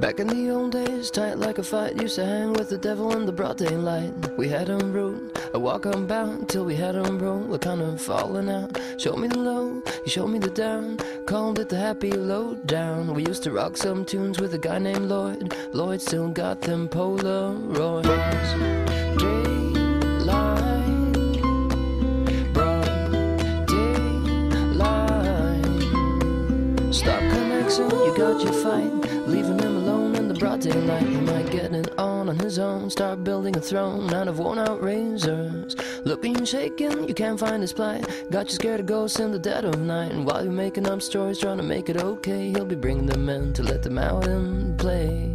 Back in the old days, tight like a fight, used to hang with the devil in the broad daylight. We had him root, a walk on bound, till we had him roll, we're kind of falling out. Showed me the low, he showed me the down, called it the happy low down. We used to rock some tunes with a guy named Lloyd. Lloyd still got them Polaroids. Daylight. Stop connecting, you got your fight. Leaving him alone broad daylight. He might get it on on his own. Start building a throne out of worn out razors. Looking and shaking, you can't find his plight. Got you scared of ghosts in the dead of night. And while you're making up stories, trying to make it okay, he'll be bringing them in to let them out and play.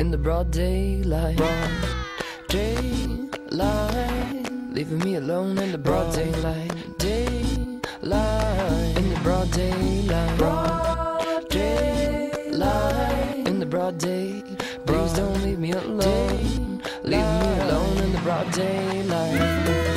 In the broad daylight, broad daylight, leaving me alone in the broad daylight, daylight, in the broad daylight, broad daylight, in the broad day. Please don't leave me alone, leave me alone in the broad daylight.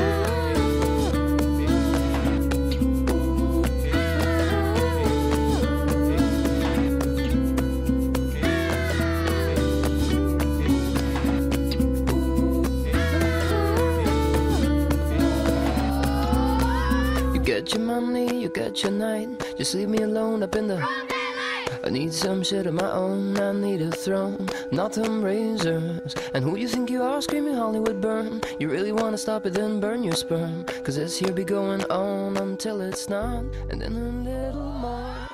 Get your money, you get your night. Just leave me alone up in the. I need some shit of my own. I need a throne, not them razors. And who you think you are, screaming Hollywood burn? You really wanna stop it, then burn your sperm. Cause this here be going on until it's not. And then a little